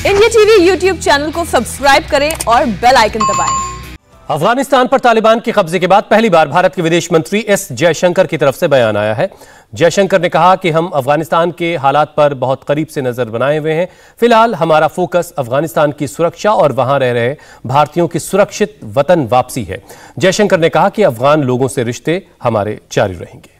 India TV YouTube channel को subscribe करें और बेल आइकन दबाएँ। अफ़गानिस्तान पर तालिबान के कब्जे के बाद पहली बार भारत के विदेश मंत्री एस जयशंकर की तरफ़ से बयान आया है। जयशंकर ने कहा कि हम अफ़गानिस्तान के हालात पर बहुत करीब से नज़र बनाए हुए हैं। फ़िलहाल हमारा फोकस अफ़गानिस्तान की सुरक्षा और वहाँ रह रहे भारतीयों की सुरक्षित वतन वापसी है। जयशंकर ने कहा कि अफगान लोगों से रिश्ते हमारे जारी रहेंगे।